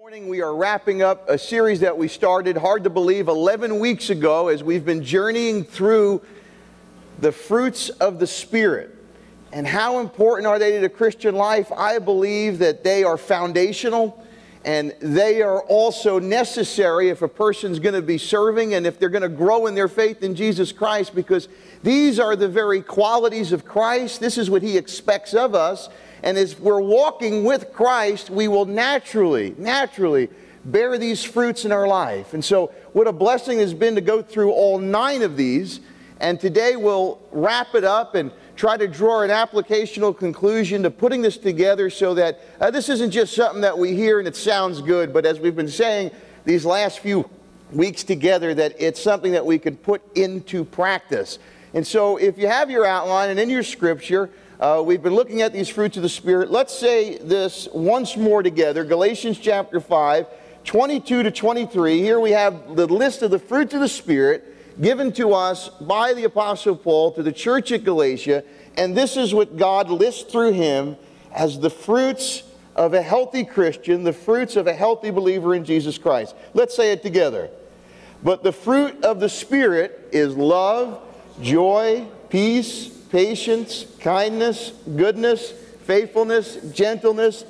morning we are wrapping up a series that we started, hard to believe, 11 weeks ago as we've been journeying through the fruits of the Spirit. And how important are they to the Christian life? I believe that they are foundational and they are also necessary if a person's going to be serving and if they're going to grow in their faith in Jesus Christ because these are the very qualities of Christ. This is what he expects of us. And as we're walking with Christ, we will naturally, naturally bear these fruits in our life. And so, what a blessing has been to go through all nine of these. And today we'll wrap it up and try to draw an applicational conclusion to putting this together so that uh, this isn't just something that we hear and it sounds good, but as we've been saying these last few weeks together, that it's something that we can put into practice. And so, if you have your outline and in your scripture, uh, we've been looking at these fruits of the Spirit. Let's say this once more together Galatians chapter 5, 22 to 23. Here we have the list of the fruits of the Spirit given to us by the Apostle Paul to the church at Galatia. And this is what God lists through him as the fruits of a healthy Christian, the fruits of a healthy believer in Jesus Christ. Let's say it together. But the fruit of the Spirit is love joy, peace, patience, kindness, goodness, faithfulness, gentleness,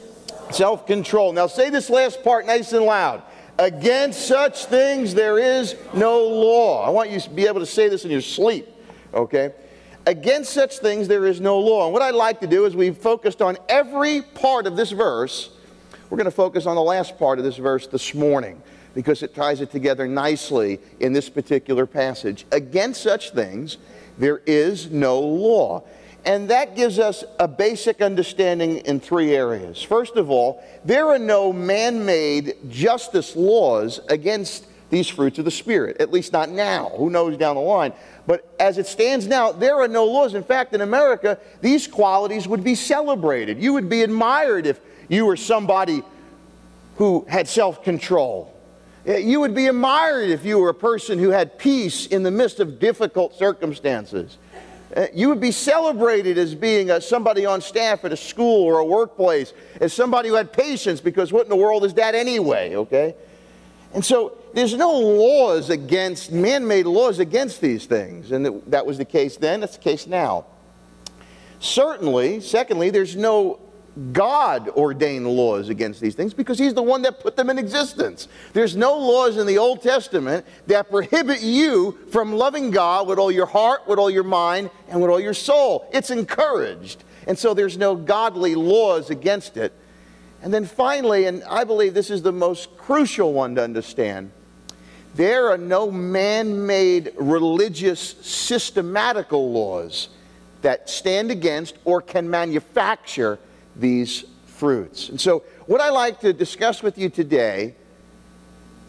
self control. Now say this last part nice and loud. Against such things there is no law. I want you to be able to say this in your sleep, okay? Against such things there is no law. And what I'd like to do is we've focused on every part of this verse. We're going to focus on the last part of this verse this morning because it ties it together nicely in this particular passage. Against such things, there is no law. And that gives us a basic understanding in three areas. First of all, there are no man made justice laws against these fruits of the Spirit, at least not now. Who knows down the line? But as it stands now, there are no laws. In fact, in America, these qualities would be celebrated. You would be admired if you were somebody who had self control you would be admired if you were a person who had peace in the midst of difficult circumstances. Uh, you would be celebrated as being a, somebody on staff at a school or a workplace, as somebody who had patience, because what in the world is that anyway, okay? And so there's no laws against, man made laws against these things. And that was the case then, that's the case now. Certainly, secondly, there's no God ordained laws against these things because He's the one that put them in existence. There's no laws in the Old Testament that prohibit you from loving God with all your heart, with all your mind, and with all your soul. It's encouraged. And so there's no godly laws against it. And then finally, and I believe this is the most crucial one to understand, there are no man made religious systematical laws that stand against or can manufacture these fruits. And so, what I like to discuss with you today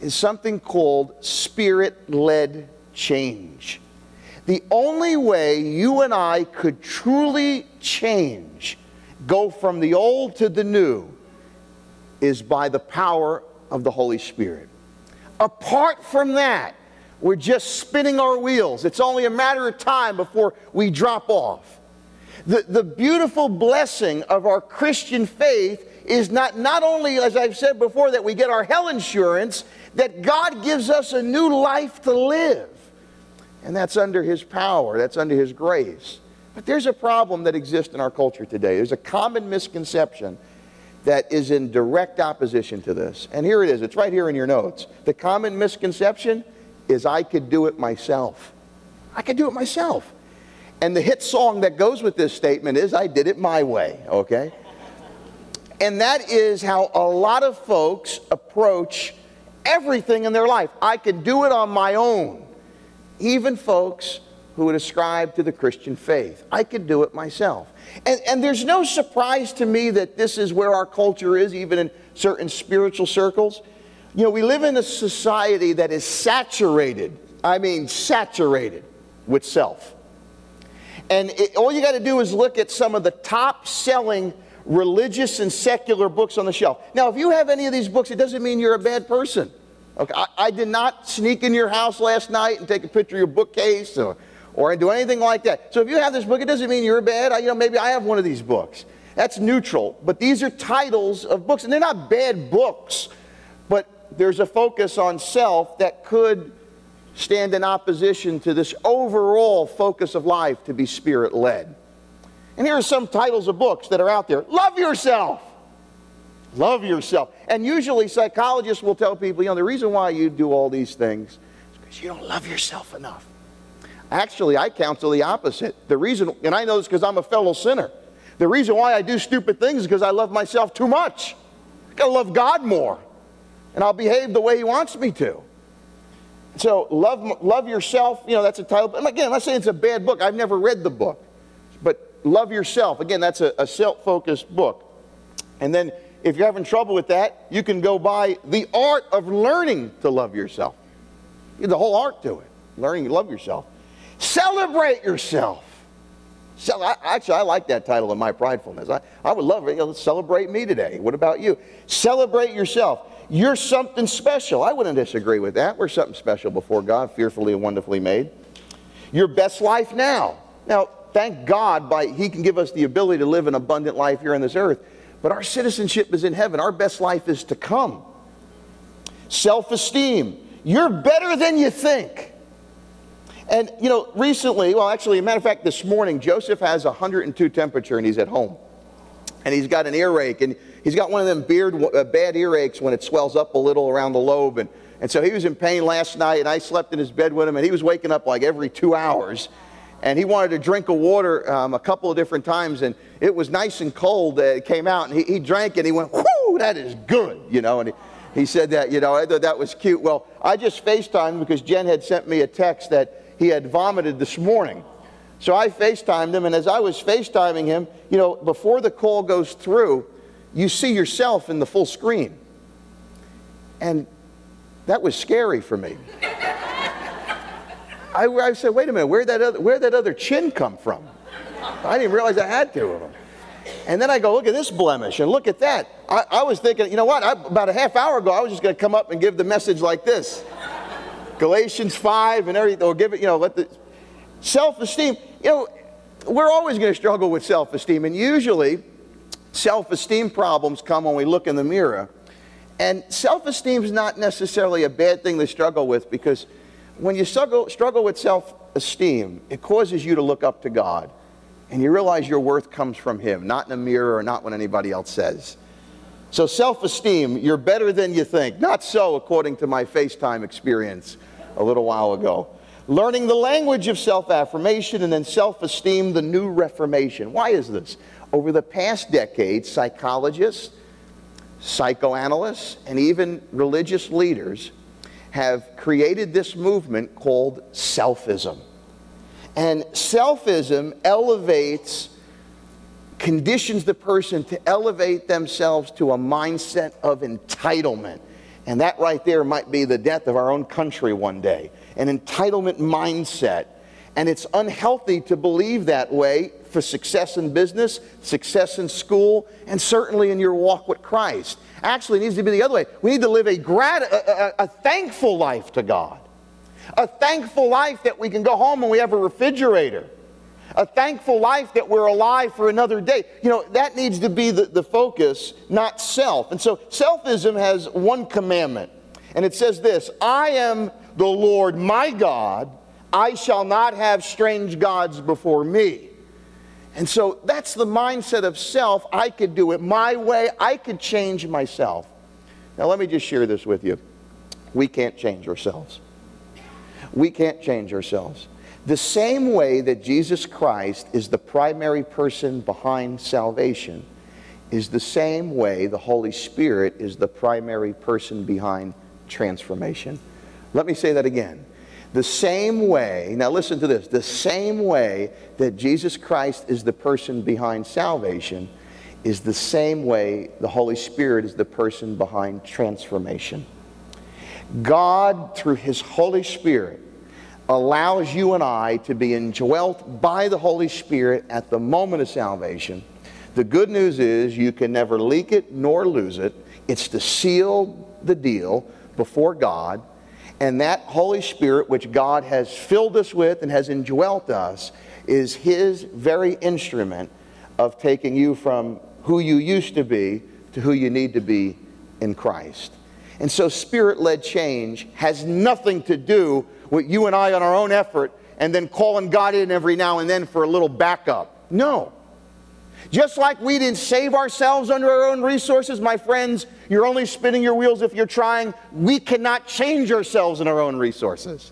is something called spirit led change. The only way you and I could truly change, go from the old to the new, is by the power of the Holy Spirit. Apart from that, we're just spinning our wheels. It's only a matter of time before we drop off. The, the beautiful blessing of our Christian faith is not, not only, as I've said before, that we get our hell insurance, that God gives us a new life to live. And that's under His power, that's under His grace. But there's a problem that exists in our culture today. There's a common misconception that is in direct opposition to this. And here it is, it's right here in your notes. The common misconception is I could do it myself. I could do it myself. And the hit song that goes with this statement is, I did it my way, okay? And that is how a lot of folks approach everything in their life. I can do it on my own. Even folks who would ascribe to the Christian faith. I could do it myself. And, and there's no surprise to me that this is where our culture is, even in certain spiritual circles. You know, we live in a society that is saturated, I mean, saturated with self. And it, all you got to do is look at some of the top selling religious and secular books on the shelf. Now, if you have any of these books, it doesn't mean you're a bad person. Okay, I, I did not sneak in your house last night and take a picture of your bookcase or, or do anything like that. So if you have this book, it doesn't mean you're bad. I, you know, maybe I have one of these books. That's neutral. But these are titles of books, and they're not bad books. but there's a focus on self that could stand in opposition to this overall focus of life to be spirit led. And here are some titles of books that are out there Love Yourself. Love yourself. And usually psychologists will tell people, you know, the reason why you do all these things is because you don't love yourself enough. Actually, I counsel the opposite. The reason, and I know this because I'm a fellow sinner. The reason why I do stupid things is because I love myself too much. I gotta love God more. And I'll behave the way He wants me to. So, love, love yourself, you know, that's a title. And again, I'm not saying it's a bad book. I've never read the book. But love yourself, again, that's a, a self focused book. And then if you're having trouble with that, you can go buy The Art of Learning to Love Yourself. The whole art to it. Learning to love yourself. Celebrate yourself. So, I, actually, I like that title of my pridefulness. I, I would love it. You know, celebrate me today. What about you? Celebrate yourself. You're something special. I wouldn't disagree with that. We're something special before God, fearfully and wonderfully made. Your best life now. Now, thank God by He can give us the ability to live an abundant life here on this earth. But our citizenship is in heaven. Our best life is to come. Self esteem. You're better than you think. And, you know, recently, well, actually, a matter of fact, this morning, Joseph has 102 temperature and he's at home. And he's got an earache and he's got one of them beard, uh, bad earaches when it swells up a little around the lobe. And, and so he was in pain last night and I slept in his bed with him and he was waking up like every two hours and he wanted to drink of water um, a couple of different times, and it was nice and cold. Uh, it came out, and he, he drank it. And he went, "Whoo, that is good," you know. And he, he said that, you know, I thought that was cute. Well, I just FaceTimed because Jen had sent me a text that he had vomited this morning. So I FaceTimed him, and as I was FaceTiming him, you know, before the call goes through, you see yourself in the full screen. And that was scary for me. I, I said, wait a minute, where'd that, other, where'd that other chin come from? I didn't realize I had two of them. And then I go, look at this blemish and look at that. I, I was thinking, you know what? I, about a half hour ago, I was just going to come up and give the message like this Galatians 5 and everything, or give it, you know, let the self esteem. You know, we're always going to struggle with self esteem. And usually, self esteem problems come when we look in the mirror. And self esteem is not necessarily a bad thing to struggle with because when you struggle, struggle with self esteem, it causes you to look up to God. And you realize your worth comes from Him, not in a mirror or not what anybody else says. So, self esteem, you're better than you think. Not so, according to my FaceTime experience a little while ago. Learning the language of self affirmation and then self esteem, the new reformation. Why is this? Over the past decade, psychologists, psychoanalysts, and even religious leaders have created this movement called selfism. And selfism elevates, conditions the person to elevate themselves to a mindset of entitlement. And that right there might be the death of our own country one day an entitlement mindset. And it's unhealthy to believe that way for success in business, success in school, and certainly in your walk with Christ. Actually, it needs to be the other way. We need to live a, grat- a, a, a thankful life to God. A thankful life that we can go home and we have a refrigerator. A thankful life that we're alive for another day. You know, that needs to be the, the focus, not self. And so selfism has one commandment, and it says this I am the Lord my God, I shall not have strange gods before me. And so that's the mindset of self. I could do it my way, I could change myself. Now, let me just share this with you. We can't change ourselves. We can't change ourselves. The same way that Jesus Christ is the primary person behind salvation is the same way the Holy Spirit is the primary person behind transformation. Let me say that again. The same way, now listen to this, the same way that Jesus Christ is the person behind salvation is the same way the Holy Spirit is the person behind transformation. God, through His Holy Spirit, allows you and I to be indwelt by the Holy Spirit at the moment of salvation. The good news is you can never leak it nor lose it. It's to seal the deal before God and that Holy Spirit, which God has filled us with and has indwelt us, is His very instrument of taking you from who you used to be to who you need to be in Christ. And so, spirit led change has nothing to do with you and I on our own effort and then calling God in every now and then for a little backup. No. Just like we didn't save ourselves under our own resources, my friends, you're only spinning your wheels if you're trying. We cannot change ourselves in our own resources.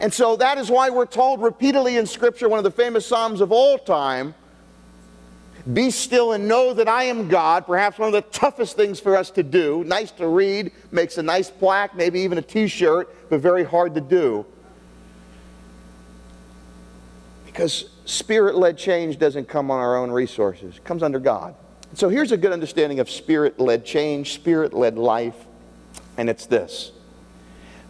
And so that is why we're told repeatedly in Scripture, one of the famous Psalms of all time, be still and know that I am God. Perhaps one of the toughest things for us to do. Nice to read, makes a nice plaque, maybe even a t shirt, but very hard to do. Because spirit led change doesn't come on our own resources, it comes under God. So here's a good understanding of spirit led change, spirit led life, and it's this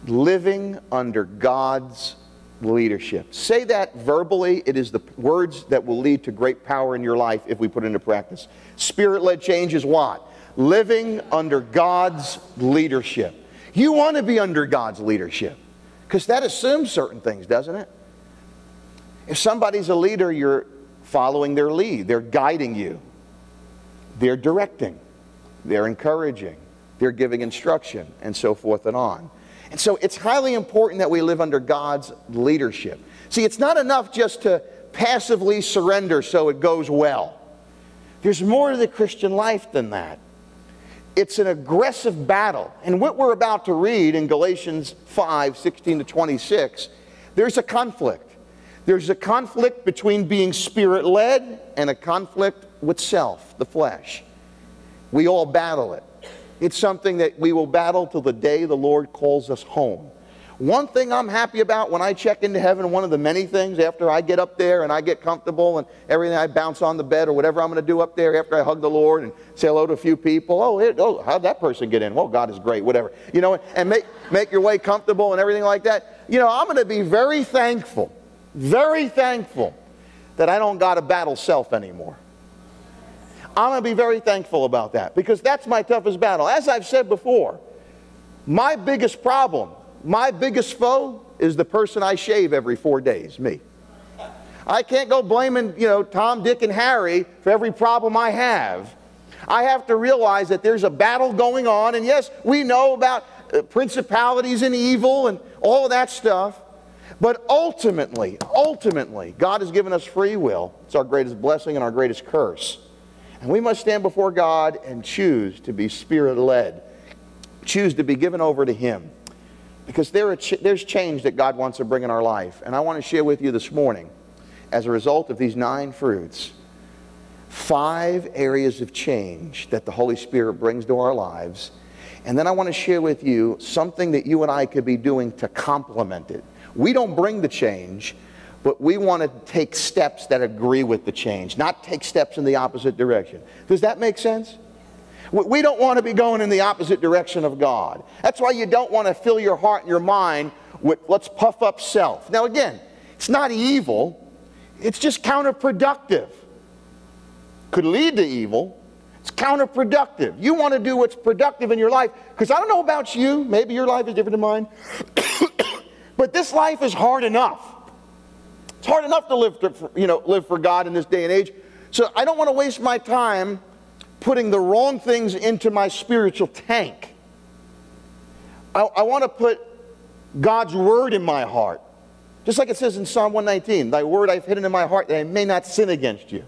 living under God's leadership. Say that verbally. It is the words that will lead to great power in your life if we put into practice. Spirit led change is what? Living under God's leadership. You want to be under God's leadership because that assumes certain things, doesn't it? If somebody's a leader, you're following their lead. They're guiding you. They're directing. They're encouraging. They're giving instruction, and so forth and on. And so it's highly important that we live under God's leadership. See, it's not enough just to passively surrender so it goes well. There's more to the Christian life than that. It's an aggressive battle. And what we're about to read in Galatians 5 16 to 26, there's a conflict. There's a conflict between being spirit led and a conflict with self, the flesh. We all battle it. It's something that we will battle till the day the Lord calls us home. One thing I'm happy about when I check into heaven, one of the many things after I get up there and I get comfortable and everything, I bounce on the bed or whatever I'm going to do up there after I hug the Lord and say hello to a few people. Oh, it, oh how'd that person get in? Well, God is great, whatever. You know, and make, make your way comfortable and everything like that. You know, I'm going to be very thankful very thankful that I don't got to battle self anymore. I'm going to be very thankful about that because that's my toughest battle. As I've said before, my biggest problem, my biggest foe is the person I shave every four days, me. I can't go blaming, you know, Tom, Dick, and Harry for every problem I have. I have to realize that there's a battle going on, and yes, we know about uh, principalities and evil and all that stuff. But ultimately, ultimately, God has given us free will. It's our greatest blessing and our greatest curse. And we must stand before God and choose to be spirit led, choose to be given over to Him. Because there ch there's change that God wants to bring in our life. And I want to share with you this morning, as a result of these nine fruits, five areas of change that the Holy Spirit brings to our lives. And then I want to share with you something that you and I could be doing to complement it. We don't bring the change, but we want to take steps that agree with the change, not take steps in the opposite direction. Does that make sense? We don't want to be going in the opposite direction of God. That's why you don't want to fill your heart and your mind with let's puff up self. Now, again, it's not evil, it's just counterproductive. Could lead to evil. It's counterproductive. You want to do what's productive in your life because I don't know about you, maybe your life is different than mine. But this life is hard enough. It's hard enough to live, for, you know, live for God in this day and age. So I don't want to waste my time putting the wrong things into my spiritual tank. I, I want to put God's word in my heart. Just like it says in Psalm 119, Thy word I've hidden in my heart that I may not sin against you.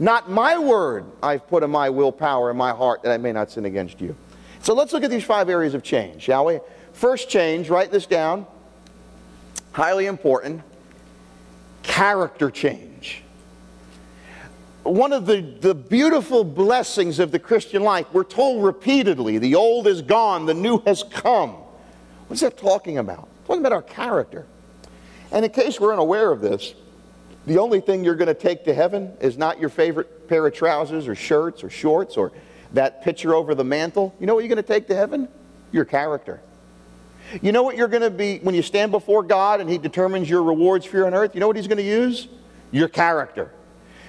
Not my word I've put in my willpower in my heart that I may not sin against you. So let's look at these five areas of change, shall we? First change, write this down highly important character change. One of the, the beautiful blessings of the Christian life, we're told repeatedly the old is gone, the new has come. What's that talking about? Talking about our character. And in case we're unaware of this, the only thing you're going to take to heaven is not your favorite pair of trousers or shirts or shorts or that picture over the mantle. You know what you're going to take to heaven? Your character. You know what you're going to be when you stand before God and He determines your rewards for you on earth? You know what He's going to use? Your character.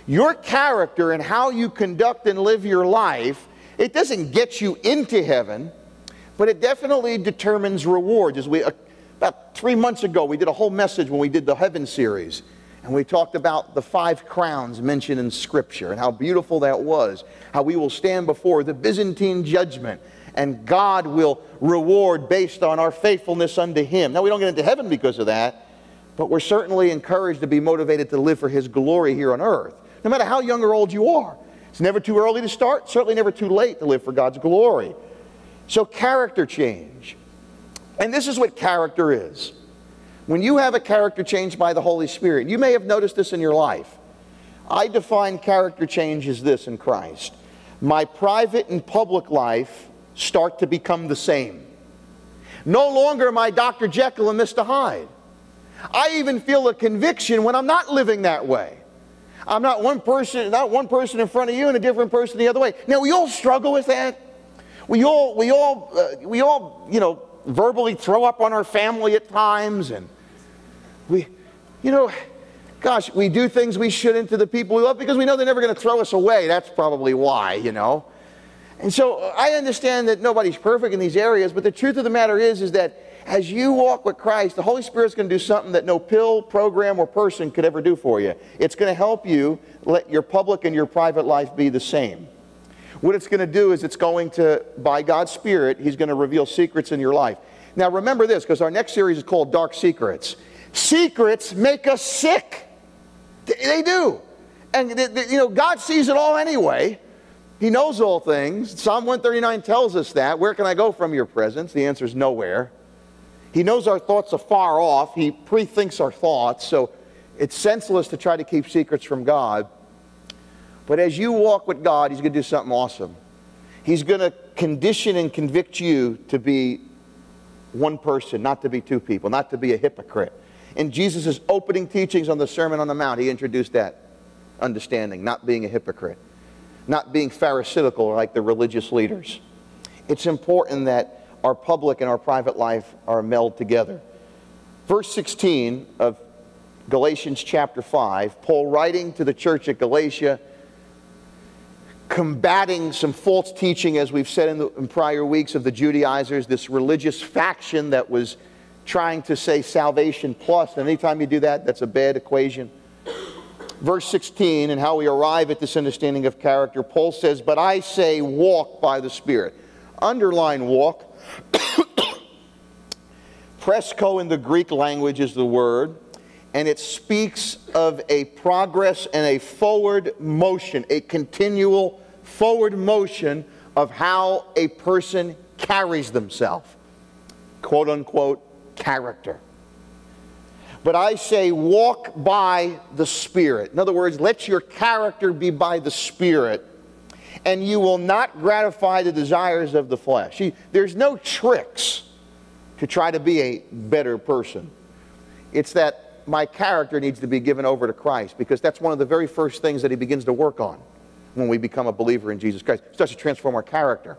Your character and how you conduct and live your life, it doesn't get you into heaven, but it definitely determines rewards. As we, uh, about three months ago, we did a whole message when we did the Heaven series. And we talked about the five crowns mentioned in Scripture and how beautiful that was. How we will stand before the Byzantine judgment and God will reward based on our faithfulness unto Him. Now, we don't get into heaven because of that, but we're certainly encouraged to be motivated to live for His glory here on earth, no matter how young or old you are. It's never too early to start, certainly never too late to live for God's glory. So, character change. And this is what character is. When you have a character change by the Holy Spirit, you may have noticed this in your life. I define character change as this in Christ my private and public life start to become the same. No longer am I Dr. Jekyll and Mr. Hyde. I even feel a conviction when I'm not living that way. I'm not one person, not one person in front of you and a different person the other way. Now we all struggle with that. We all, we all, uh, we all, you know, verbally throw up on our family at times, and we, you know, gosh, we do things we shouldn't to the people we love because we know they're never going to throw us away. That's probably why, you know. And so uh, I understand that nobody's perfect in these areas, but the truth of the matter is, is that as you walk with Christ, the Holy Spirit's going to do something that no pill, program, or person could ever do for you. It's going to help you let your public and your private life be the same. What it's going to do is it's going to, by God's Spirit, He's going to reveal secrets in your life. Now remember this, because our next series is called Dark Secrets. Secrets make us sick. They do. And, you know, God sees it all anyway. He knows all things. Psalm 139 tells us that. Where can I go from your presence? The answer is nowhere. He knows our thoughts are far off. He pre-thinks our thoughts. So it's senseless to try to keep secrets from God. But as you walk with God, He's going to do something awesome. He's going to condition and convict you to be one person, not to be two people, not to be a hypocrite. In Jesus' opening teachings on the Sermon on the Mount, he introduced that understanding, not being a hypocrite, not being pharisaical like the religious leaders. It's important that our public and our private life are melded together. Verse 16 of Galatians chapter 5, Paul writing to the church at Galatia, combating some false teaching, as we've said in, the, in prior weeks, of the Judaizers, this religious faction that was trying to say salvation plus. And anytime you do that, that's a bad equation. Verse 16, and how we arrive at this understanding of character, Paul says, But I say, walk by the Spirit. Underline walk. Presco in the Greek language is the word, and it speaks of a progress and a forward motion, a continual forward motion of how a person carries themselves. Quote unquote, character. But I say, walk by the Spirit. In other words, let your character be by the Spirit, and you will not gratify the desires of the flesh. There's no tricks to try to be a better person. It's that my character needs to be given over to Christ because that's one of the very first things that He begins to work on when we become a believer in Jesus Christ. It starts to transform our character.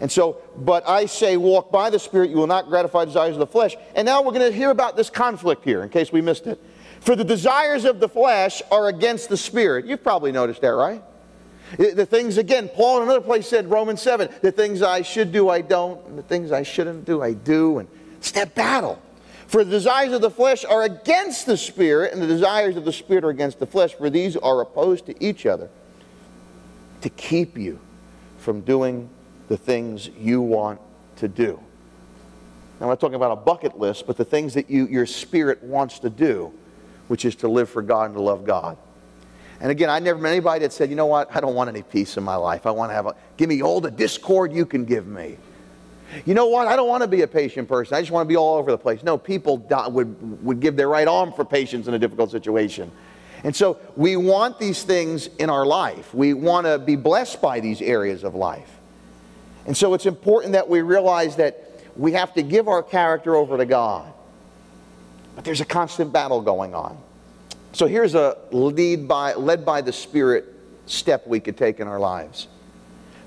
And so, but I say, walk by the Spirit, you will not gratify the desires of the flesh. And now we're going to hear about this conflict here, in case we missed it. For the desires of the flesh are against the Spirit. You've probably noticed that, right? The things, again, Paul in another place said, Romans 7, the things I should do, I don't, and the things I shouldn't do, I do. And it's that battle. For the desires of the flesh are against the Spirit, and the desires of the Spirit are against the flesh, for these are opposed to each other to keep you from doing the things you want to do. Now, I'm not talking about a bucket list, but the things that you, your spirit wants to do, which is to live for God and to love God. And again, I never met anybody that said, you know what, I don't want any peace in my life. I want to have a, give me all the discord you can give me. You know what, I don't want to be a patient person. I just want to be all over the place. No, people die, would, would give their right arm for patience in a difficult situation. And so we want these things in our life. We want to be blessed by these areas of life. And so it's important that we realize that we have to give our character over to God. But there's a constant battle going on. So here's a lead by, led by the Spirit step we could take in our lives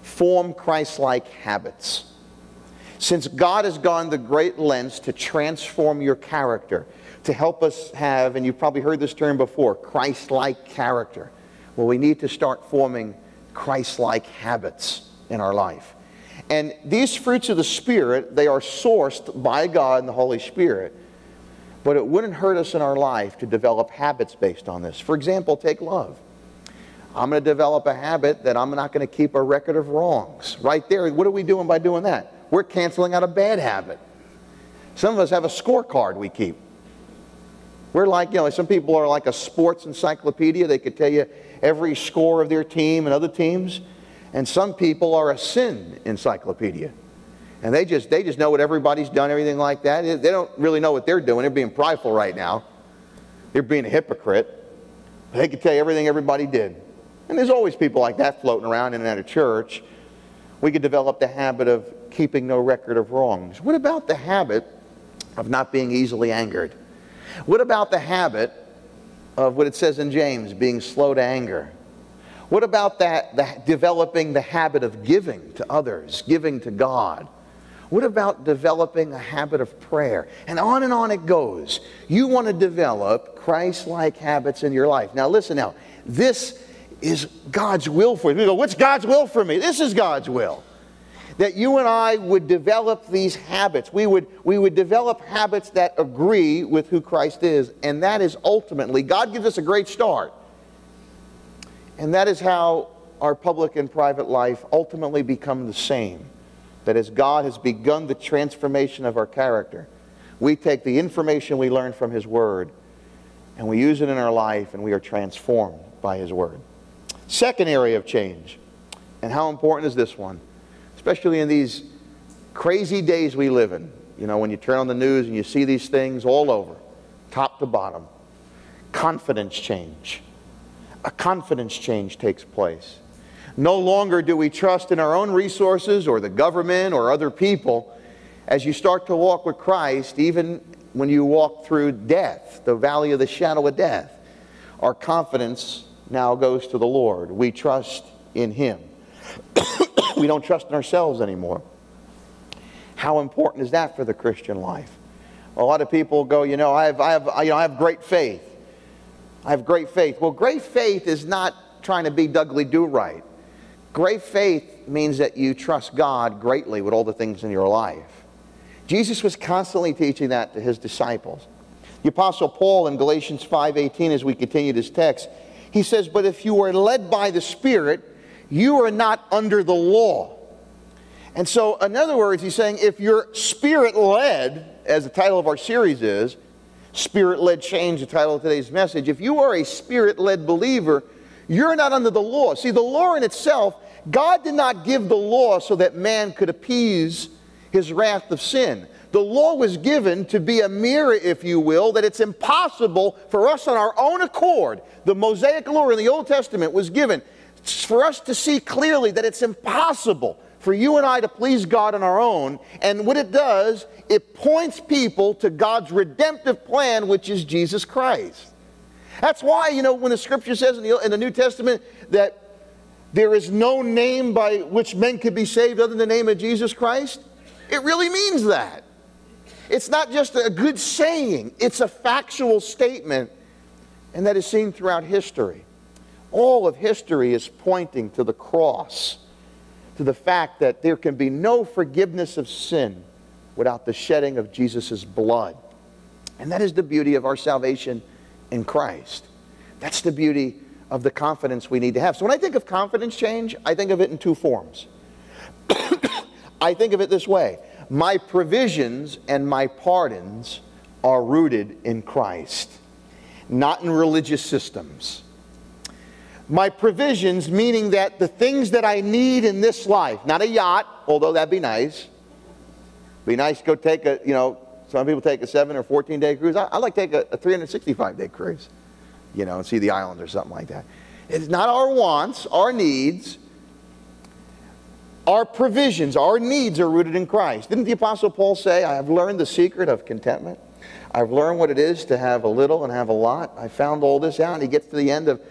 form Christ like habits. Since God has gone the great lengths to transform your character, to help us have, and you've probably heard this term before, Christ like character. Well, we need to start forming Christ like habits in our life. And these fruits of the Spirit, they are sourced by God and the Holy Spirit. But it wouldn't hurt us in our life to develop habits based on this. For example, take love. I'm going to develop a habit that I'm not going to keep a record of wrongs. Right there, what are we doing by doing that? We're canceling out a bad habit. Some of us have a scorecard we keep. We're like, you know, some people are like a sports encyclopedia. They could tell you every score of their team and other teams. And some people are a sin encyclopedia. And they just, they just know what everybody's done, everything like that. They don't really know what they're doing. They're being prideful right now. They're being a hypocrite. They can tell you everything everybody did. And there's always people like that floating around in and out of church. We could develop the habit of keeping no record of wrongs. What about the habit of not being easily angered? What about the habit of what it says in James, being slow to anger? What about that, developing the habit of giving to others, giving to God? What about developing a habit of prayer? And on and on it goes. You want to develop Christ like habits in your life. Now, listen now. This is God's will for you. You go, what's God's will for me? This is God's will. That you and I would develop these habits. We would, we would develop habits that agree with who Christ is. And that is ultimately, God gives us a great start. And that is how our public and private life ultimately become the same. That as God has begun the transformation of our character, we take the information we learn from His Word and we use it in our life and we are transformed by His Word. Second area of change, and how important is this one? Especially in these crazy days we live in. You know, when you turn on the news and you see these things all over, top to bottom. Confidence change. A confidence change takes place. No longer do we trust in our own resources or the government or other people. As you start to walk with Christ, even when you walk through death, the valley of the shadow of death, our confidence now goes to the Lord. We trust in Him. we don't trust in ourselves anymore. How important is that for the Christian life? A lot of people go, you know, I have, I have, you know, I have great faith. I have great faith. Well, great faith is not trying to be Dudley Do Right. Great faith means that you trust God greatly with all the things in your life. Jesus was constantly teaching that to his disciples. The Apostle Paul in Galatians 5:18, as we continue this text, he says, But if you are led by the Spirit, you are not under the law. And so, in other words, he's saying if you're spirit led, as the title of our series is, Spirit led change, the title of today's message, if you are a spirit led believer, you're not under the law. See, the law in itself, God did not give the law so that man could appease his wrath of sin. The law was given to be a mirror, if you will, that it's impossible for us on our own accord. The Mosaic law in the Old Testament was given for us to see clearly that it's impossible for you and I to please God on our own. And what it does, it points people to God's redemptive plan, which is Jesus Christ. That's why, you know, when the scripture says in the, in the New Testament that there is no name by which men could be saved other than the name of Jesus Christ, it really means that. It's not just a good saying, it's a factual statement, and that is seen throughout history. All of history is pointing to the cross, to the fact that there can be no forgiveness of sin without the shedding of Jesus' blood. And that is the beauty of our salvation in Christ. That's the beauty of the confidence we need to have. So when I think of confidence change, I think of it in two forms. I think of it this way my provisions and my pardons are rooted in Christ, not in religious systems. My provisions, meaning that the things that I need in this life, not a yacht, although that'd be nice. Be nice to go take a, you know, some people take a seven or 14 day cruise. I, I like to take a, a 365 day cruise, you know, and see the island or something like that. It's not our wants, our needs, our provisions, our needs are rooted in Christ. Didn't the Apostle Paul say, I have learned the secret of contentment? I've learned what it is to have a little and have a lot. I found all this out. And he gets to the end of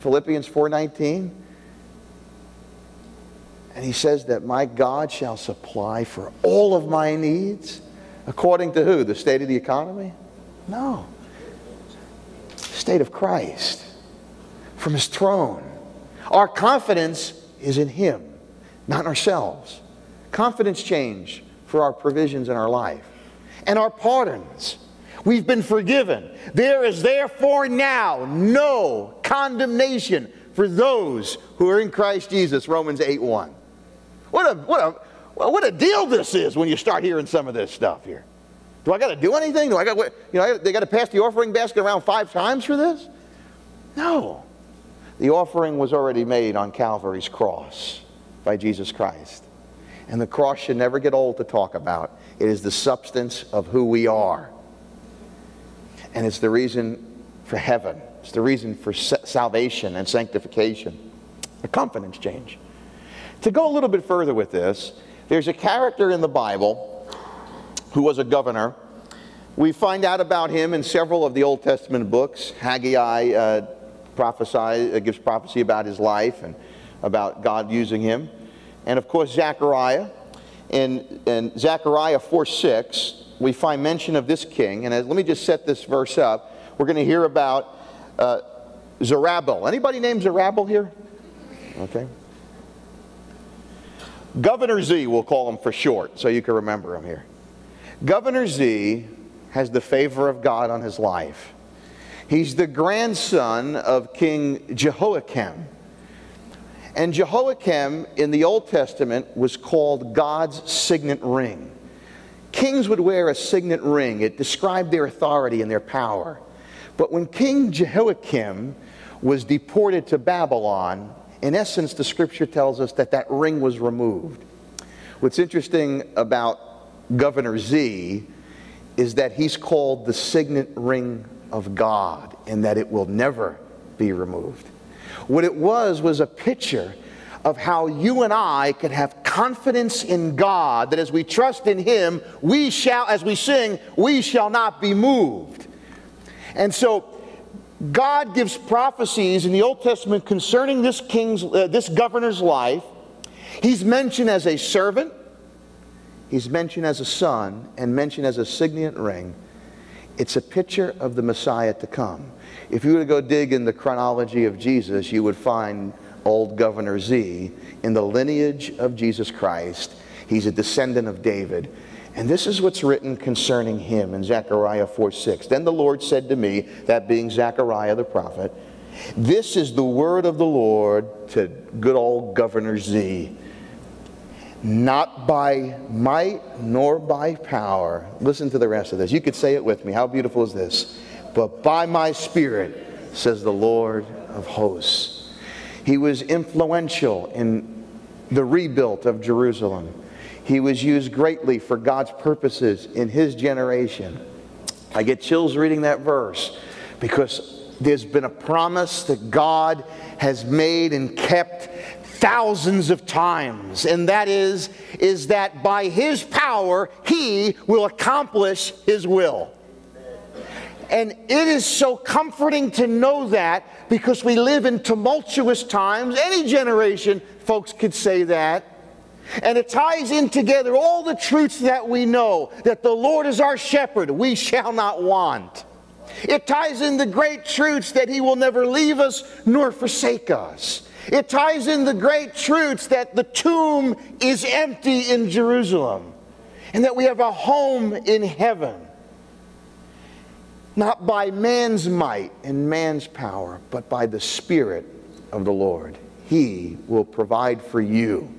Philippians 4.19. And he says that my God shall supply for all of my needs. According to who? The state of the economy? No. State of Christ. From his throne. Our confidence is in him not in ourselves. Confidence change for our provisions in our life and our pardons. We've been forgiven. There is therefore now no condemnation for those who are in Christ Jesus, Romans 8 1. What a, what a, what a deal this is when you start hearing some of this stuff here. Do I got to do anything? Do I got, you know, they got to pass the offering basket around five times for this? No. The offering was already made on Calvary's cross by Jesus Christ. And the cross should never get old to talk about. It is the substance of who we are. And it's the reason for heaven. It's the reason for salvation and sanctification. A confidence change. To go a little bit further with this, there's a character in the Bible who was a governor. We find out about him in several of the Old Testament books. Haggai uh, prophesy, uh, gives prophecy about his life and about God using him. And of course, Zechariah. In, in Zechariah 4 6, we find mention of this king. And as, let me just set this verse up. We're going to hear about uh, Zerubbabel. Anybody named Zerubbabel here? Okay. Governor Z, we'll call him for short, so you can remember him here. Governor Z has the favor of God on his life. He's the grandson of King Jehoiakim. And Jehoiakim in the Old Testament was called God's signet ring. Kings would wear a signet ring, it described their authority and their power. But when King Jehoiakim was deported to Babylon, in essence, the scripture tells us that that ring was removed. What's interesting about Governor Z is that he's called the signet ring of God and that it will never be removed. What it was was a picture of how you and I can have confidence in God that as we trust in Him, we shall, as we sing, we shall not be moved. And so God gives prophecies in the Old Testament concerning this king's, uh, this governor's life. He's mentioned as a servant, he's mentioned as a son, and mentioned as a signet ring. It's a picture of the Messiah to come. If you were to go dig in the chronology of Jesus, you would find old Governor Z in the lineage of Jesus Christ. He's a descendant of David. And this is what's written concerning him in Zechariah 4 6. Then the Lord said to me, that being Zechariah the prophet, This is the word of the Lord to good old Governor Z. Not by might nor by power. Listen to the rest of this. You could say it with me. How beautiful is this? But by my spirit, says the Lord of hosts. He was influential in the rebuild of Jerusalem. He was used greatly for God's purposes in his generation. I get chills reading that verse because there's been a promise that God has made and kept thousands of times and that is is that by his power he will accomplish his will and it is so comforting to know that because we live in tumultuous times any generation folks could say that and it ties in together all the truths that we know that the Lord is our shepherd, we shall not want. It ties in the great truths that He will never leave us nor forsake us. It ties in the great truths that the tomb is empty in Jerusalem and that we have a home in heaven. Not by man's might and man's power, but by the Spirit of the Lord. He will provide for you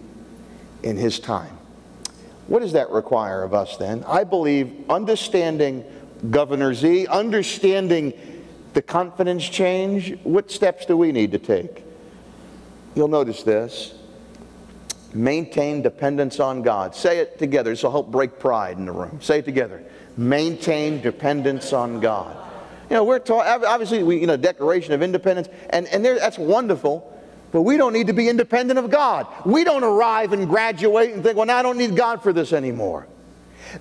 in his time. What does that require of us then? I believe understanding Governor Z, understanding the confidence change, what steps do we need to take? You'll notice this. Maintain dependence on God. Say it together. This will help break pride in the room. Say it together. Maintain dependence on God. You know, we're talking, obviously, we, you know, Declaration of Independence, and, and there, that's wonderful. But we don't need to be independent of God. We don't arrive and graduate and think, well, now I don't need God for this anymore.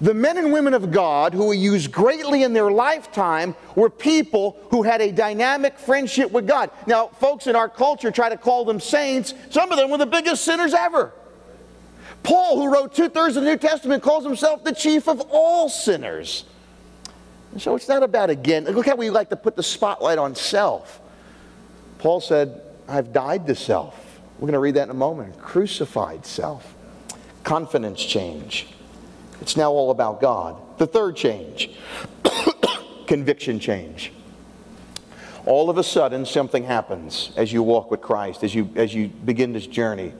The men and women of God who were used greatly in their lifetime were people who had a dynamic friendship with God. Now, folks in our culture try to call them saints. Some of them were the biggest sinners ever. Paul, who wrote two thirds of the New Testament, calls himself the chief of all sinners. And so it's not about again. Look how we like to put the spotlight on self. Paul said, I've died to self. We're going to read that in a moment. Crucified self. Confidence change. It's now all about God. The third change conviction change. all of a sudden something happens as you walk with Christ, as you, as you begin this journey.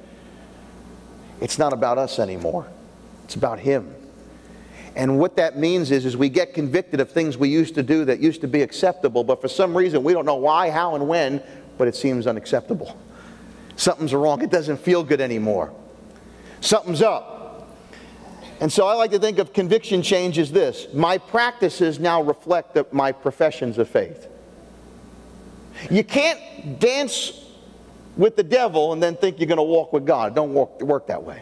It's not about us anymore. It's about Him. And what that means is, is we get convicted of things we used to do that used to be acceptable, but for some reason we don't know why, how, and when, but it seems unacceptable. Something's wrong. It doesn't feel good anymore. Something's up. And so I like to think of conviction change as this my practices now reflect the, my professions of faith. You can't dance with the devil and then think you're going to walk with God. Don't work, work that way.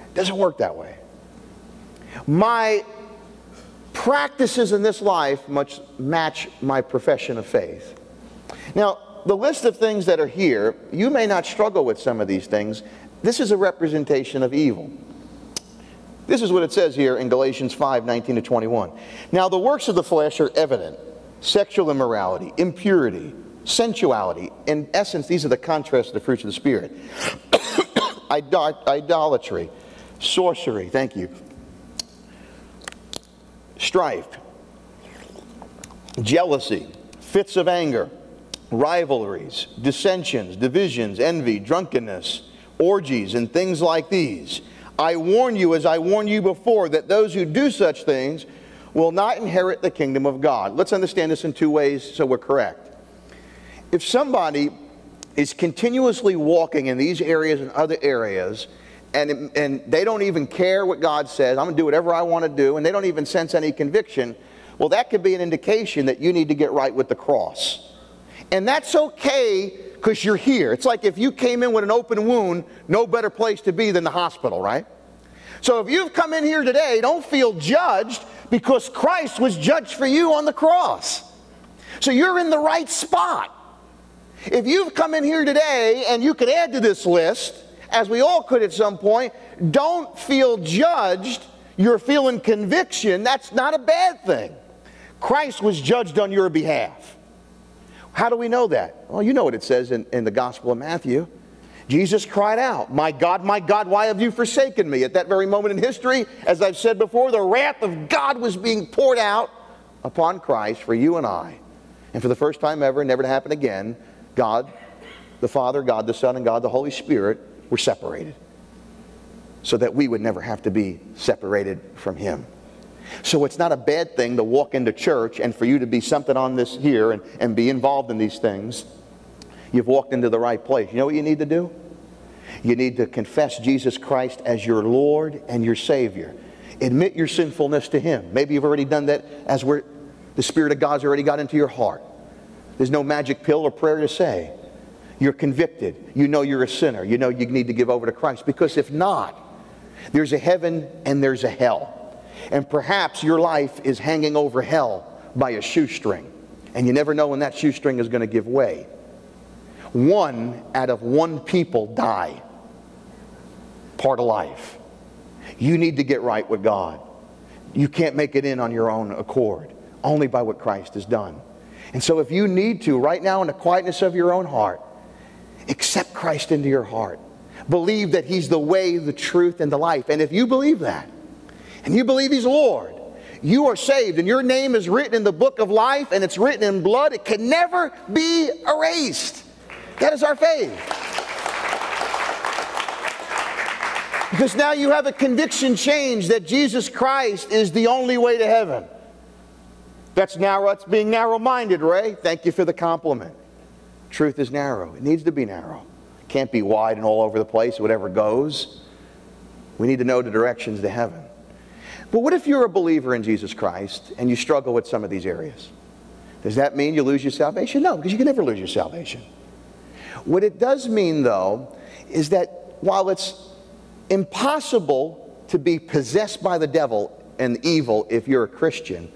It doesn't work that way. My practices in this life must match my profession of faith. Now, the list of things that are here, you may not struggle with some of these things. This is a representation of evil. This is what it says here in Galatians 5 19 to 21. Now, the works of the flesh are evident sexual immorality, impurity, sensuality. In essence, these are the contrasts of the fruits of the Spirit idolatry, sorcery, thank you, strife, jealousy, fits of anger, rivalries, dissensions, divisions, envy, drunkenness, orgies, and things like these. I warn you, as I warned you before, that those who do such things will not inherit the kingdom of God. Let's understand this in two ways so we're correct. If somebody is continuously walking in these areas and other areas, and, and they don't even care what God says, I'm going to do whatever I want to do, and they don't even sense any conviction, well, that could be an indication that you need to get right with the cross. And that's okay because you're here. It's like if you came in with an open wound, no better place to be than the hospital, right? So if you've come in here today, don't feel judged because Christ was judged for you on the cross. So you're in the right spot. If you've come in here today and you could add to this list, as we all could at some point, don't feel judged. You're feeling conviction. That's not a bad thing. Christ was judged on your behalf. How do we know that? Well, you know what it says in, in the Gospel of Matthew. Jesus cried out, My God, my God, why have you forsaken me? At that very moment in history, as I've said before, the wrath of God was being poured out upon Christ for you and I. And for the first time ever, never to happen again, God, the Father, God the Son, and God the Holy Spirit were separated so that we would never have to be separated from Him. So it's not a bad thing to walk into church and for you to be something on this here and, and be involved in these things. You've walked into the right place. You know what you need to do? You need to confess Jesus Christ as your Lord and your Savior. Admit your sinfulness to Him. Maybe you've already done that as we're, the Spirit of God's already got into your heart. There's no magic pill or prayer to say. You're convicted. You know you're a sinner. You know you need to give over to Christ. Because if not, there's a heaven and there's a hell. And perhaps your life is hanging over hell by a shoestring. And you never know when that shoestring is going to give way. One out of one people die. Part of life. You need to get right with God. You can't make it in on your own accord, only by what Christ has done. And so, if you need to, right now, in the quietness of your own heart, accept Christ into your heart. Believe that He's the way, the truth, and the life. And if you believe that, and you believe He's Lord, you are saved, and your name is written in the book of life, and it's written in blood. It can never be erased. That is our faith. Because now you have a conviction change that Jesus Christ is the only way to heaven. That's narrow. That's being narrow minded, Ray. Thank you for the compliment. Truth is narrow. It needs to be narrow. It can't be wide and all over the place, whatever goes. We need to know the directions to heaven. But what if you're a believer in Jesus Christ and you struggle with some of these areas? Does that mean you lose your salvation? No, because you can never lose your salvation. What it does mean, though, is that while it's impossible to be possessed by the devil and evil if you're a Christian,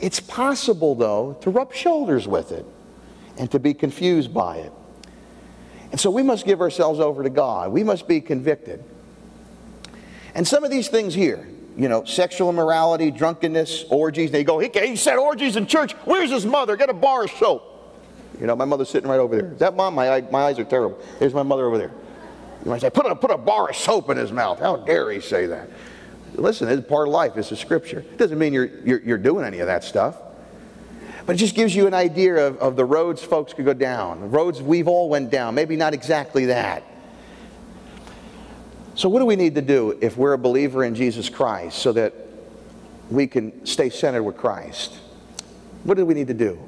it's possible, though, to rub shoulders with it and to be confused by it. And so we must give ourselves over to God. We must be convicted. And some of these things here, you know, sexual immorality, drunkenness, orgies. They go, he, he said orgies in church. Where's his mother? Get a bar of soap. You know, my mother's sitting right over there. Is that mom? My, my eyes are terrible. There's my mother over there. You might say, put a, put a bar of soap in his mouth. How dare he say that? Listen, it's part of life. It's a scripture. It doesn't mean you're, you're, you're doing any of that stuff. But it just gives you an idea of, of the roads folks could go down, the roads we've all went down. Maybe not exactly that. So what do we need to do if we're a believer in Jesus Christ so that we can stay centered with Christ? What do we need to do?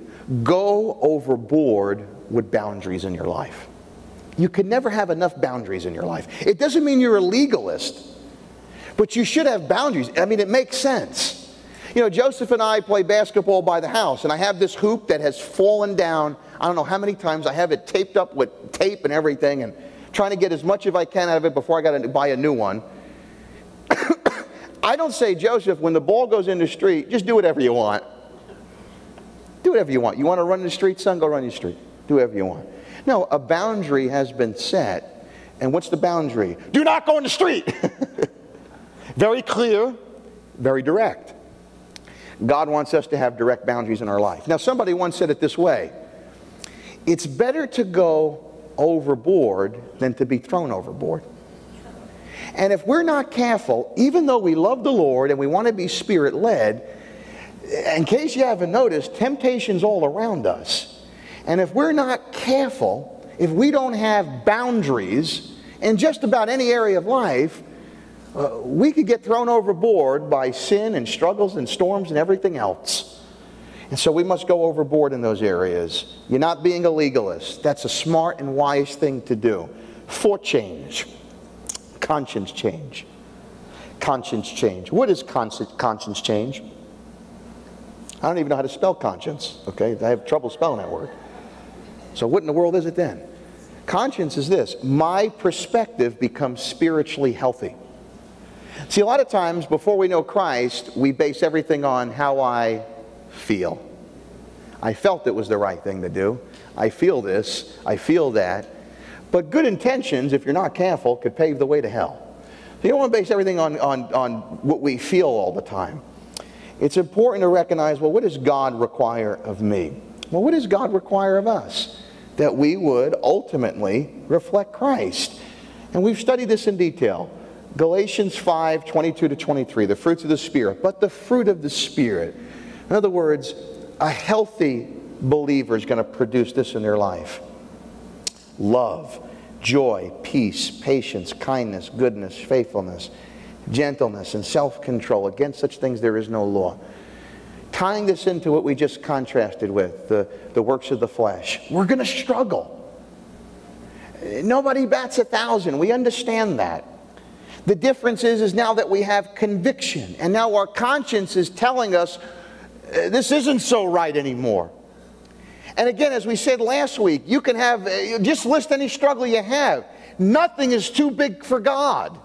Go overboard with boundaries in your life. You can never have enough boundaries in your life. It doesn't mean you're a legalist, but you should have boundaries. I mean, it makes sense. You know, Joseph and I play basketball by the house, and I have this hoop that has fallen down. I don't know how many times. I have it taped up with tape and everything, and trying to get as much as I can out of it before I got to buy a new one. I don't say, Joseph, when the ball goes in the street, just do whatever you want. Do whatever you want. You want to run in the street, son? Go run in the street. Do whatever you want. No, a boundary has been set. And what's the boundary? Do not go in the street. very clear, very direct. God wants us to have direct boundaries in our life. Now, somebody once said it this way it's better to go overboard than to be thrown overboard. And if we're not careful, even though we love the Lord and we want to be spirit led, in case you haven't noticed, temptation's all around us. And if we're not careful, if we don't have boundaries in just about any area of life, uh, we could get thrown overboard by sin and struggles and storms and everything else. And so we must go overboard in those areas. You're not being a legalist. That's a smart and wise thing to do. For change, conscience change. Conscience change. What is conscience change? I don't even know how to spell conscience, okay? I have trouble spelling that word. So, what in the world is it then? Conscience is this my perspective becomes spiritually healthy. See, a lot of times before we know Christ, we base everything on how I feel. I felt it was the right thing to do. I feel this. I feel that. But good intentions, if you're not careful, could pave the way to hell. So you don't want to base everything on, on, on what we feel all the time. It's important to recognize well, what does God require of me? Well, what does God require of us? That we would ultimately reflect Christ. And we've studied this in detail. Galatians 5 22 to 23, the fruits of the Spirit. But the fruit of the Spirit. In other words, a healthy believer is going to produce this in their life love, joy, peace, patience, kindness, goodness, faithfulness, gentleness, and self control. Against such things there is no law. Tying this into what we just contrasted with, the, the works of the flesh, we're going to struggle. Nobody bats a thousand. We understand that. The difference is, is now that we have conviction, and now our conscience is telling us uh, this isn't so right anymore. And again, as we said last week, you can have, uh, just list any struggle you have. Nothing is too big for God.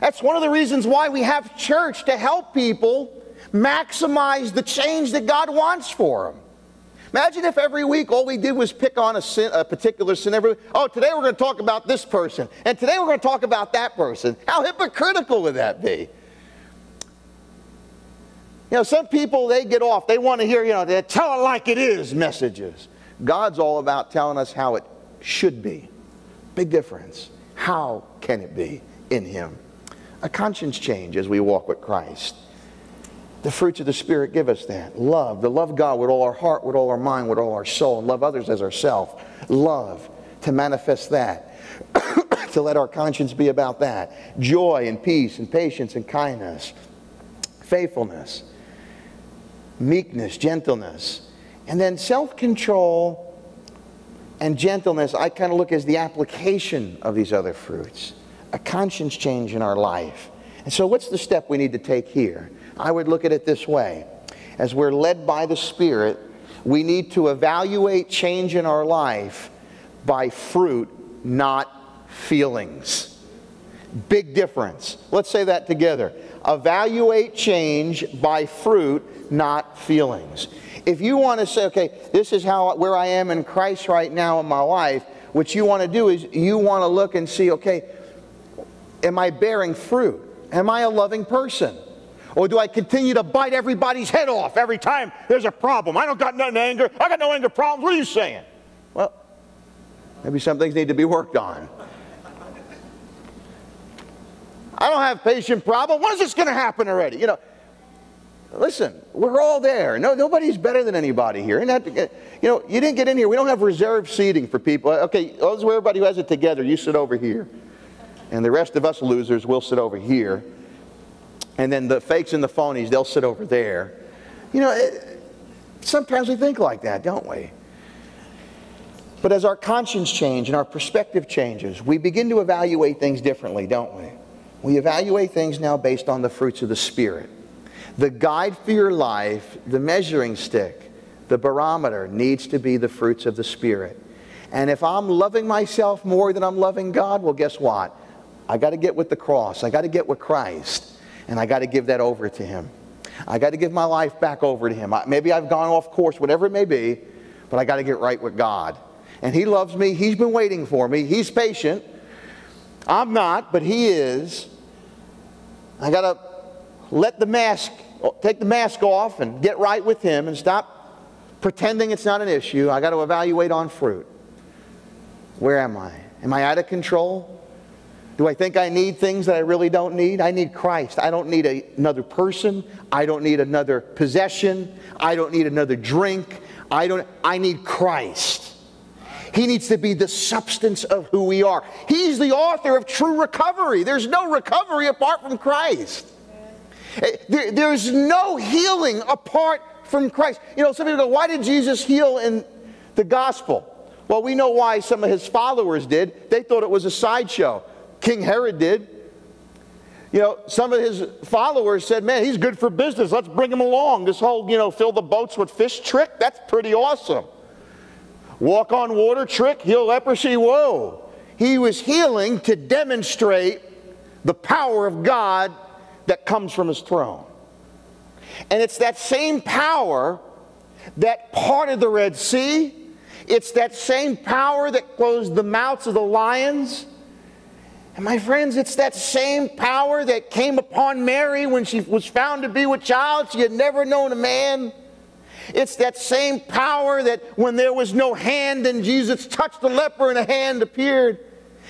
That's one of the reasons why we have church to help people maximize the change that God wants for them. Imagine if every week all we did was pick on a, sin, a particular sin. Every, oh, today we're going to talk about this person, and today we're going to talk about that person. How hypocritical would that be? You know, some people, they get off. They want to hear, you know, they tell it like it is messages. God's all about telling us how it should be. Big difference. How can it be in Him? A conscience change as we walk with Christ. The fruits of the Spirit give us that. Love, to love God with all our heart, with all our mind, with all our soul, and love others as ourselves. Love, to manifest that. to let our conscience be about that. Joy and peace and patience and kindness. Faithfulness. Meekness, gentleness. And then self control and gentleness, I kind of look as the application of these other fruits. A conscience change in our life. And so, what's the step we need to take here? I would look at it this way as we're led by the Spirit, we need to evaluate change in our life by fruit, not feelings. Big difference. Let's say that together. Evaluate change by fruit, not feelings. If you want to say, okay, this is how where I am in Christ right now in my life, what you want to do is you want to look and see, okay, am I bearing fruit? Am I a loving person? Or do I continue to bite everybody's head off every time there's a problem? I don't got nothing to anger. I got no anger problems. What are you saying? Well, maybe some things need to be worked on. I don't have patient problem. When is this going to happen already? You know, Listen, we're all there. No, nobody's better than anybody here. And that, uh, you know, you didn't get in here. We don't have reserved seating for people. Uh, okay, those are everybody who has it together. You sit over here. And the rest of us losers will sit over here. And then the fakes and the phonies, they'll sit over there. You know, it, sometimes we think like that, don't we? But as our conscience changes and our perspective changes, we begin to evaluate things differently, don't we? We evaluate things now based on the fruits of the Spirit. The guide for your life, the measuring stick, the barometer needs to be the fruits of the Spirit. And if I'm loving myself more than I'm loving God, well, guess what? I got to get with the cross. I got to get with Christ. And I got to give that over to Him. I got to give my life back over to Him. Maybe I've gone off course, whatever it may be, but I got to get right with God. And He loves me. He's been waiting for me. He's patient. I'm not, but He is. I got to let the mask take the mask off and get right with Him and stop pretending it's not an issue. I got to evaluate on fruit. Where am I? Am I out of control? Do I think I need things that I really don't need? I need Christ. I don't need a, another person. I don't need another possession. I don't need another drink. I don't I need Christ. He needs to be the substance of who we are. He's the author of true recovery. There's no recovery apart from Christ. Eh, there, there's no healing apart from Christ. You know, some people go, why did Jesus heal in the gospel? Well, we know why some of his followers did. They thought it was a sideshow. King Herod did. You know, some of his followers said, man, he's good for business. Let's bring him along. This whole, you know, fill the boats with fish trick, that's pretty awesome. Walk on water trick, heal leprosy, whoa. He was healing to demonstrate the power of God that comes from his throne. And it's that same power that parted the Red Sea. It's that same power that closed the mouths of the lions. And my friends, it's that same power that came upon Mary when she was found to be with child. She had never known a man. It's that same power that when there was no hand and Jesus touched the leper and a hand appeared.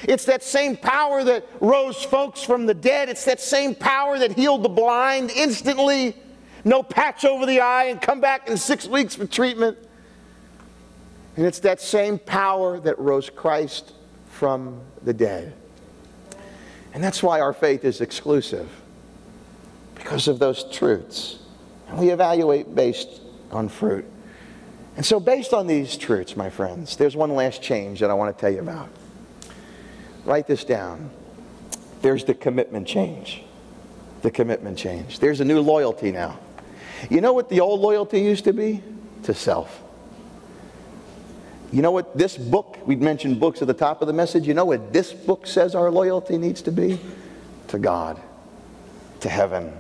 It's that same power that rose folks from the dead. It's that same power that healed the blind instantly, no patch over the eye, and come back in six weeks for treatment. And it's that same power that rose Christ from the dead. And that's why our faith is exclusive, because of those truths. And we evaluate based on fruit. And so, based on these truths, my friends, there's one last change that I want to tell you about. Write this down. There's the commitment change. The commitment change. There's a new loyalty now. You know what the old loyalty used to be? To self. You know what this book, We'd mentioned books at the top of the message. You know what this book says our loyalty needs to be? To God, to heaven.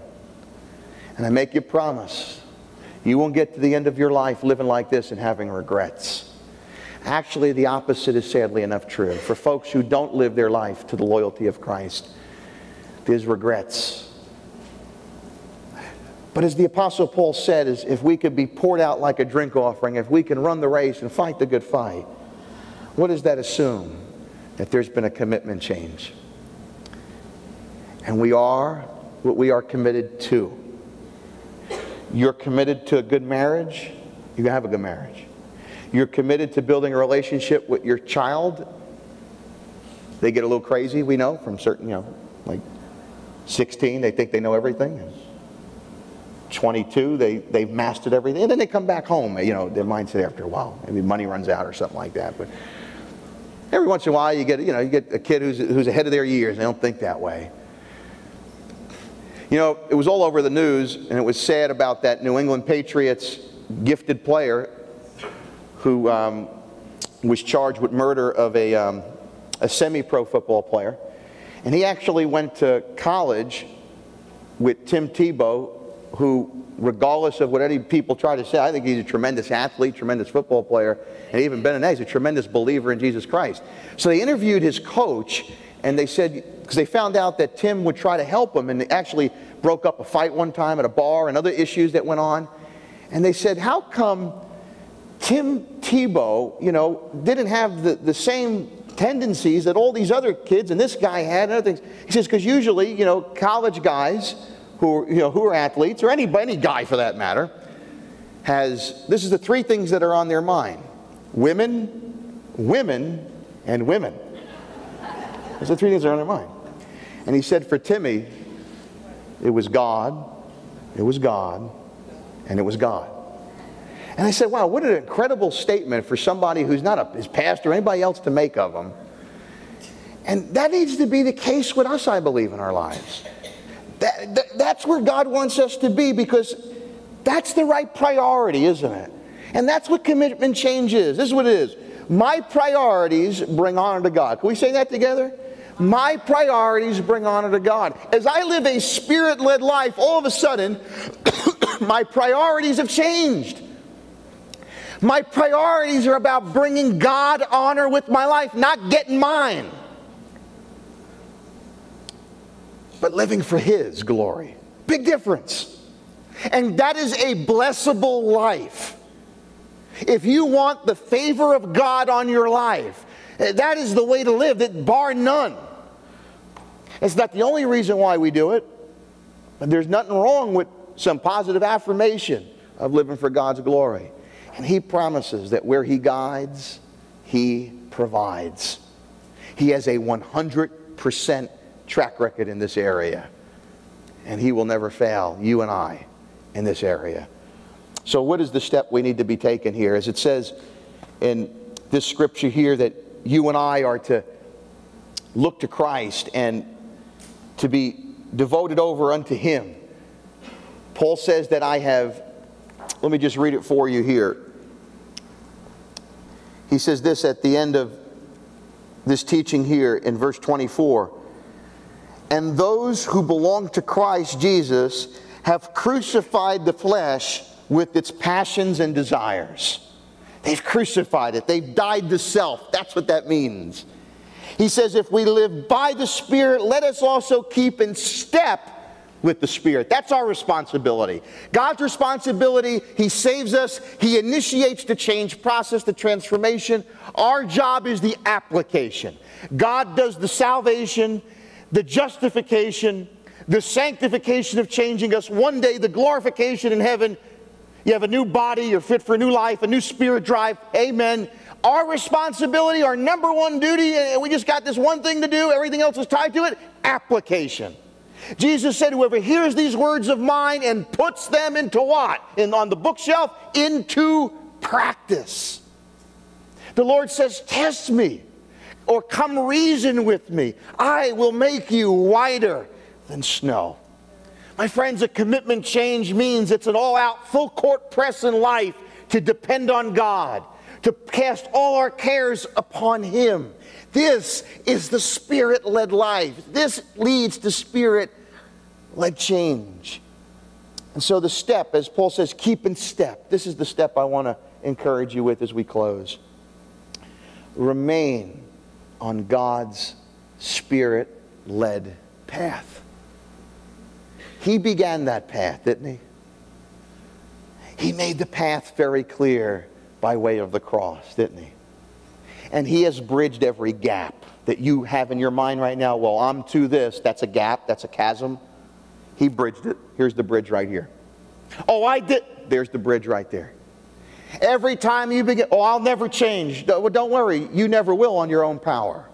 And I make you promise, you won't get to the end of your life living like this and having regrets. Actually, the opposite is sadly enough true. For folks who don't live their life to the loyalty of Christ, there's regrets. But as the Apostle Paul said, is if we could be poured out like a drink offering, if we can run the race and fight the good fight, what does that assume? That there's been a commitment change. And we are what we are committed to. You're committed to a good marriage, you have a good marriage. You're committed to building a relationship with your child. They get a little crazy, we know, from certain, you know, like 16, they think they know everything. 22, they, they've mastered everything. And then they come back home, you know, their mindset after a while. Maybe money runs out or something like that. But every once in a while, you get, you know, you get a kid who's, who's ahead of their years. and They don't think that way. You know, it was all over the news, and it was sad about that New England Patriots gifted player who um, was charged with murder of a, um, a semi-pro football player. And he actually went to college with Tim Tebow, who, regardless of what any people try to say, I think he's a tremendous athlete, tremendous football player, and even Beninez, a tremendous believer in Jesus Christ. So they interviewed his coach, and they said, because they found out that Tim would try to help him, and actually broke up a fight one time at a bar and other issues that went on. And they said, how come Tim Tebow, you know, didn't have the, the same tendencies that all these other kids and this guy had and other things. He says, because usually, you know, college guys who, you know, who are athletes, or any, any guy for that matter, has this is the three things that are on their mind women, women, and women. Those are the three things that are on their mind. And he said for Timmy, it was God, it was God, and it was God. And I said, wow, what an incredible statement for somebody who's not a, his pastor or anybody else to make of him. And that needs to be the case with us, I believe, in our lives. That, that, that's where God wants us to be because that's the right priority, isn't it? And that's what commitment change is. This is what it is. My priorities bring honor to God. Can we say that together? My priorities bring honor to God. As I live a spirit led life, all of a sudden, my priorities have changed. My priorities are about bringing God honor with my life, not getting mine, but living for His glory. Big difference. And that is a blessable life. If you want the favor of God on your life, eh, that is the way to live, that bar none. It's not the only reason why we do it, but there's nothing wrong with some positive affirmation of living for God's glory. And he promises that where he guides, he provides. He has a 100% track record in this area. And he will never fail you and I in this area. So, what is the step we need to be taking here? As it says in this scripture here, that you and I are to look to Christ and to be devoted over unto him. Paul says that I have, let me just read it for you here. He says this at the end of this teaching here in verse 24. And those who belong to Christ Jesus have crucified the flesh with its passions and desires. They've crucified it, they've died to self. That's what that means. He says, if we live by the Spirit, let us also keep in step with the Spirit. That's our responsibility. God's responsibility, He saves us, He initiates the change process, the transformation. Our job is the application. God does the salvation, the justification, the sanctification of changing us. One day, the glorification in heaven. You have a new body, you're fit for a new life, a new spirit drive. Amen. Our responsibility, our number one duty, and we just got this one thing to do, everything else is tied to it application. Jesus said, Whoever hears these words of mine and puts them into what? In, on the bookshelf? Into practice. The Lord says, Test me or come reason with me. I will make you whiter than snow. My friends, a commitment change means it's an all out, full court press in life to depend on God, to cast all our cares upon Him. This is the spirit led life. This leads to spirit led change. And so, the step, as Paul says, keep in step. This is the step I want to encourage you with as we close. Remain on God's spirit led path. He began that path, didn't he? He made the path very clear by way of the cross, didn't he? And he has bridged every gap that you have in your mind right now. Well, I'm to this. That's a gap, that's a chasm. He bridged it. Here's the bridge right here. Oh, I did. There's the bridge right there. Every time you begin, oh, I'll never change. Don't worry, you never will on your own power.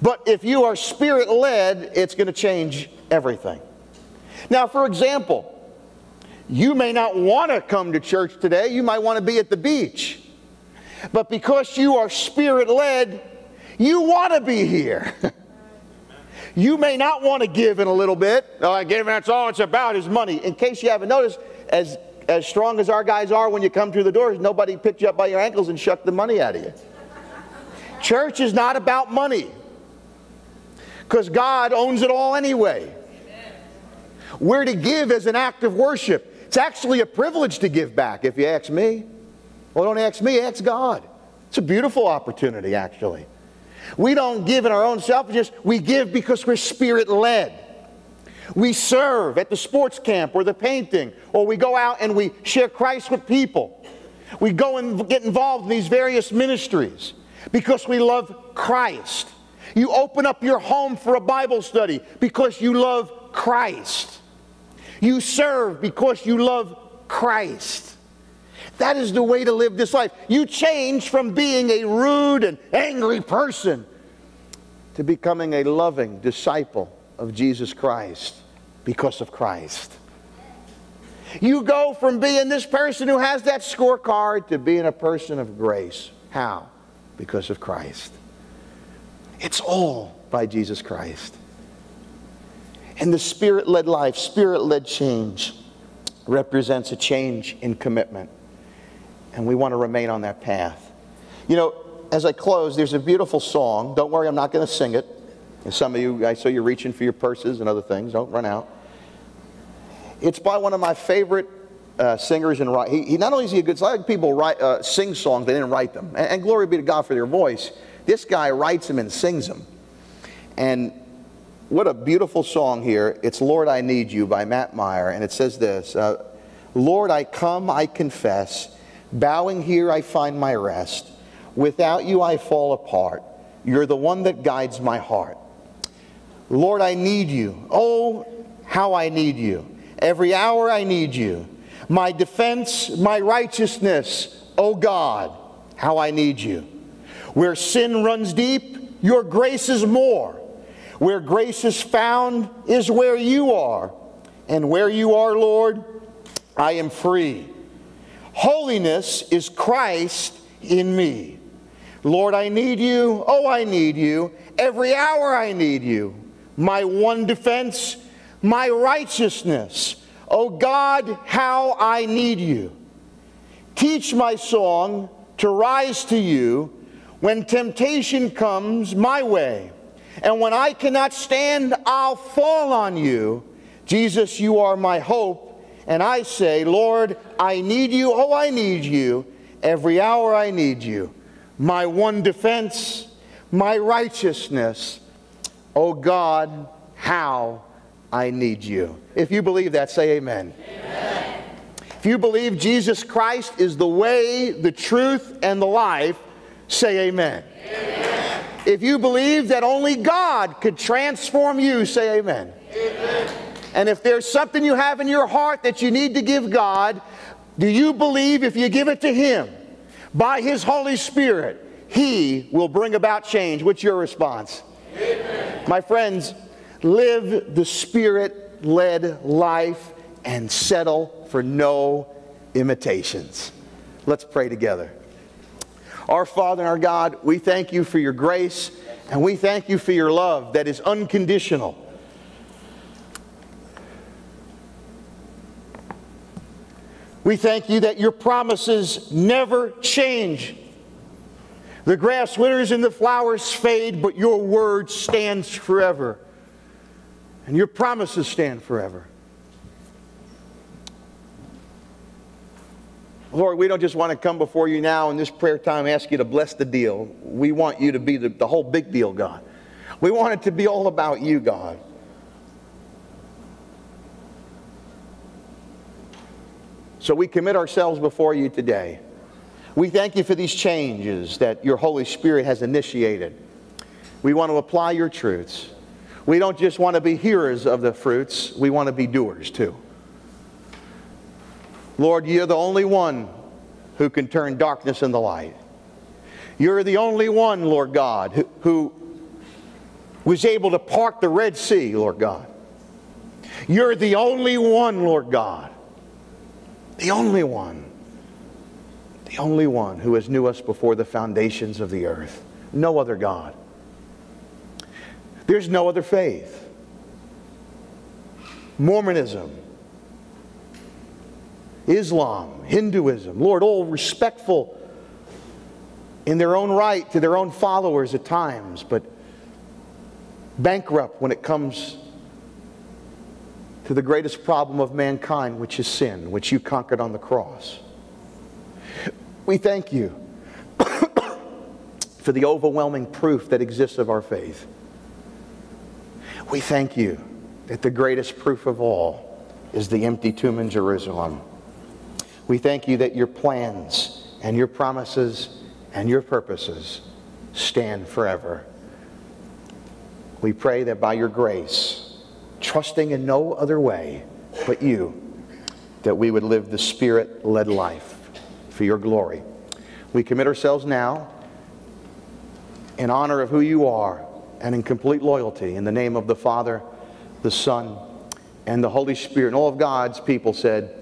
But if you are spirit led, it's going to change everything. Now, for example, you may not want to come to church today, you might want to be at the beach. But because you are spirit led, you want to be here. you may not want to give in a little bit. Oh, I give, that's all it's about is money. In case you haven't noticed, as, as strong as our guys are when you come through the doors, nobody picked you up by your ankles and shucked the money out of you. Church is not about money because God owns it all anyway. We're to give as an act of worship. It's actually a privilege to give back, if you ask me. Well, don't ask me, ask God. It's a beautiful opportunity, actually. We don't give in our own selfishness, we give because we're spirit led. We serve at the sports camp or the painting, or we go out and we share Christ with people. We go and get involved in these various ministries because we love Christ. You open up your home for a Bible study because you love Christ. You serve because you love Christ. That is the way to live this life. You change from being a rude and angry person to becoming a loving disciple of Jesus Christ because of Christ. You go from being this person who has that scorecard to being a person of grace. How? Because of Christ. It's all by Jesus Christ. And the spirit led life, spirit led change, represents a change in commitment. And we want to remain on that path. You know, as I close, there's a beautiful song. Don't worry, I'm not going to sing it. And some of you, I saw you reaching for your purses and other things. Don't run out. It's by one of my favorite uh, singers and write. He, he, not only is he a good, lot of people write, uh, sing songs, they didn't write them. And, and, glory be to God for their voice. This guy writes them and sings them. And what a beautiful song here. It's Lord, I Need You by Matt Maher. And it says this uh, Lord, I come, I confess. Bowing here, I find my rest. Without you, I fall apart. You're the one that guides my heart. Lord, I need you. Oh, how I need you. Every hour I need you. My defense, my righteousness. Oh God, how I need you. Where sin runs deep, your grace is more. Where grace is found is where you are. And where you are, Lord, I am free. Holiness is Christ in me. Lord, I need you. Oh, I need you. Every hour I need you. My one defense, my righteousness. Oh God, how I need you. Teach my song to rise to you when temptation comes my way. And when I cannot stand, I'll fall on you. Jesus, you are my hope. And I say, Lord, I need you. Oh, I need you. Every hour I need you. My one defense, my righteousness. Oh God, how I need you. If you believe that, say amen. amen. If you believe Jesus Christ is the way, the truth, and the life, say amen. amen. If you believe that only God could transform you, say amen. amen. And if there's something you have in your heart that you need to give God, do you believe if you give it to Him by His Holy Spirit, He will bring about change? What's your response? Amen. My friends, live the Spirit led life and settle for no imitations. Let's pray together. Our Father and our God, we thank you for your grace and we thank you for your love that is unconditional. We thank you that your promises never change. The grass withers and the flowers fade, but your word stands forever and your promises stand forever. Lord, we don't just want to come before you now in this prayer time ask you to bless the deal. We want you to be the, the whole big deal, God. We want it to be all about you, God. So we commit ourselves before you today. We thank you for these changes that your Holy Spirit has initiated. We want to apply your truths. We don't just want to be hearers of the fruits, we want to be doers too. Lord, you're the only one who can turn darkness into light. You're the only one, Lord God, who, who was able to part the Red Sea, Lord God. You're the only one, Lord God. The only one. The only one who has knew us before the foundations of the earth. No other God. There's no other faith. Mormonism, Islam, Hinduism, Lord, all respectful in their own right to their own followers at times, but bankrupt when it comes to the greatest problem of mankind, which is sin, which you conquered on the cross. We thank you for the overwhelming proof that exists of our faith. We thank you that the greatest proof of all is the empty tomb in Jerusalem. We thank you that your plans and your promises and your purposes stand forever. We pray that by your grace, trusting in no other way, but you, that we would live the Spirit led life for your glory. We commit ourselves now in honor of who you are and in complete loyalty in the name of the Father, the Son, and the Holy Spirit. And all of God's people said,